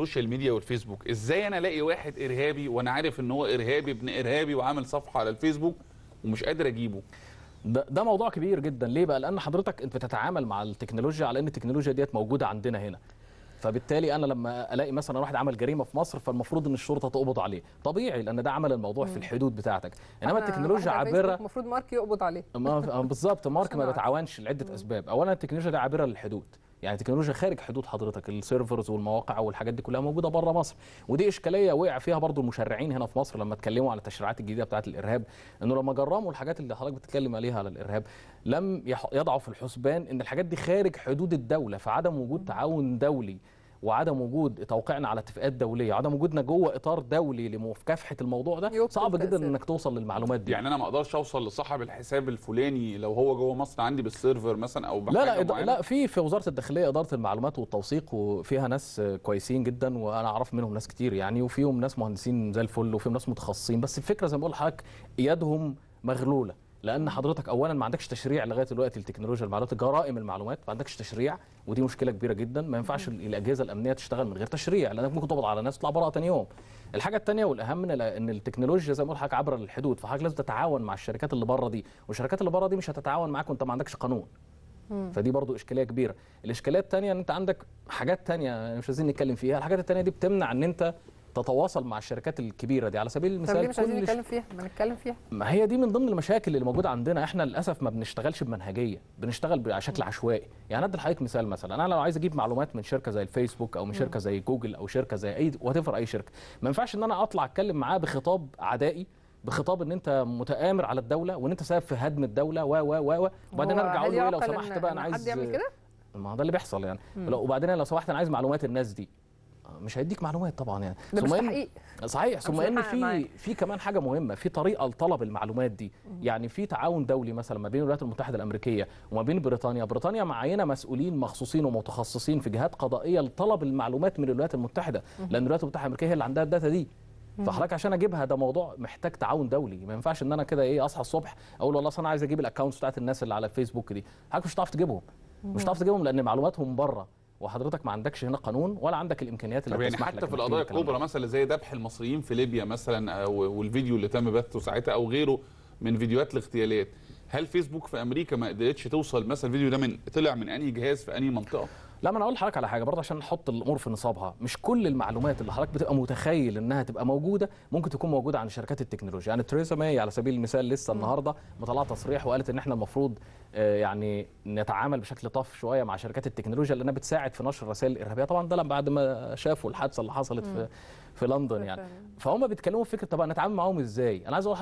ال social media والفيسبوك. إزاي أنا ألاقي واحد إرهابي وأنا عارف إن هو إرهابي ابن إرهابي وعامل صفحة على الفيسبوك ومش قادر أجيبه؟ ده, ده موضوع كبير جدا. ليه بقى؟ لأن حضرتك أنت بتتعامل مع التكنولوجيا على إن التكنولوجيا ديت موجودة عندنا هنا. فبالتالي أنا لما ألاقي مثلا واحد عمل جريمة في مصر فالمفروض إن الشرطة تقبض عليه. طبيعي لأن ده عمل الموضوع في الحدود بتاعتك. إنما التكنولوجيا عابرة المفروض مارك يقبض عليه. ما بالظبط. مارك ما أعرف. بيتعاونش لعدة أسباب. اولا التكنولوجيا دي عابرة للحدود. يعني التكنولوجيا خارج حدود حضرتك ال servers والمواقع والحاجات دي كلها موجودة بره مصر. ودي إشكالية وقع فيها برضو المشرعين هنا في مصر لما اتكلموا على التشريعات الجديدة بتاعه الإرهاب إنه لما جرموا الحاجات اللي حضرتك بتتكلم عليها على الإرهاب لم يضعوا في الحسبان إن الحاجات دي خارج حدود الدولة فعدم وجود تعاون دولي وعدم وجود توقيعنا على اتفاقات دولية وعدم وجودنا جوه إطار دولي لمكافحة الموضوع ده صعب جدا. إنك توصل للمعلومات دي يعني أنا ما أقدرش أوصل لصاحب الحساب الفلاني لو هو جوه مصر عندي بال server مثلا أو بحاجه لا لا معينة؟ لا في في وزارة الداخلية إدارة المعلومات والتوثيق وفيها ناس كويسين جدا وأنا أعرف منهم ناس كتير يعني وفيهم ناس مهندسين زي الفل وفيهم ناس متخصصين بس الفكرة زي ما بقول لحضرتك يدهم مغلولة لأن حضرتك اولا ما عندكش تشريع لغاية دلوقتي لتكنولوجيا المعلومات جرائم المعلومات ما عندكش تشريع ودي مشكلة كبيرة جدا. ما ينفعش ال- الأجهزة الأمنية تشتغل من غير تشريع لأنك ممكن تقبض على ناس تطلع براءه تاني يوم. الحاجة الثانية والأهم إن إن التكنولوجيا زي ما بقول لحضرتك عبر الحدود فحضرتك لازم تتعاون مع الشركات اللي بره دي والشركات اللي بره دي مش هتتعاون معاك وأنت ما عندكش قانون. فدي برضو إشكالية كبيرة. الإشكالية الثانية إن أنت عندك حاجات تانية مش عايزين نتكلم فيها. الحاجات التانية دي بتمنع إن أنت تتواصل مع الشركات الكبيرة دي. على سبيل المثال ليه مش عايزين كل نتكلم فيها؟ ما نتكلم فيها. ما هي دي من ضمن المشاكل اللي موجودة عندنا. إحنا للأسف ما بنشتغلش بمنهجية بنشتغل بشكل عشوائي. يعني أدي لحضرتك مثال مثلا. أنا لو عايز أجيب معلومات من شركة زي الفيسبوك أو من شركة زي جوجل أو شركة زي أي وات أي شركة. ما ينفعش إن أنا أطلع أتكلم معاه بخطاب عدائي بخطاب إن أنت متآمر على الدولة وإن أنت سبب في هدم الدولة و و و وبعدين أرجع أقول له لو سمحت بقى أنا عايز حد يعمل كده؟ ما ده اللي بيحصل يعني. لو- وبعدين لو سمحت أنا عايز معلومات الناس دي. مش هيديك معلومات طبعا يعني. ده مش ثم تحقيق. صحيح. ثم إن. في في كمان حاجة مهمة في طريقة لطلب المعلومات دي. يعني في تعاون دولي مثلا ما بين الولايات المتحدة الأمريكية وما بين بريطانيا. بريطانيا معينة مسؤولين مخصوصين ومتخصصين في جهات قضائية لطلب المعلومات من الولايات المتحدة لأن الولايات المتحدة الأمريكية هي اللي عندها ال data دي. فحضرتك عشان أجيبها ده موضوع محتاج تعاون دولي. ما ينفعش إن أنا كده إيه أصحى الصبح أقول والله أنا عايز أجيب ال accounts بتاعت الناس اللي على الفيسبوك دي. حضرتك مش هتعرف تجيبهم. مش هتعرف تجيبهم لأن معلوماتهم بره. وحضرتك ما عندكش هنا قانون ولا عندك الإمكانيات اللي يعني حتى في القضايا. الكبرى مثلا زي ذبح المصريين في ليبيا مثلا أو- والفيديو اللي تم بثه ساعتها أو غيره من فيديوهات الاغتيالات هل فيسبوك في أمريكا ما قدرتش توصل مثلا الفيديو ده من طلع من أنهي جهاز في أنهي منطقة لا ما أنا أقول لحضرتك على حاجة برضه عشان نحط الأمور في نصابها. مش كل المعلومات اللي حضرتك بتبقى متخيل إنها تبقى موجودة ممكن تكون موجودة عند شركات التكنولوجيا. يعني تريزا ماي على سبيل المثال لسه النهارده مطلعة تصريح وقالت إن إحنا المفروض آه، يعني نتعامل بشكل طف شوية مع شركات التكنولوجيا لأنها بتساعد في نشر الرسائل الإرهابية. طبعا ده لما بعد ما شافوا الحادثة اللي حصلت في في لندن يعني. فهم بيتكلموا في فكرة طب نتعامل معاهم إزاي؟ أنا عايز أقول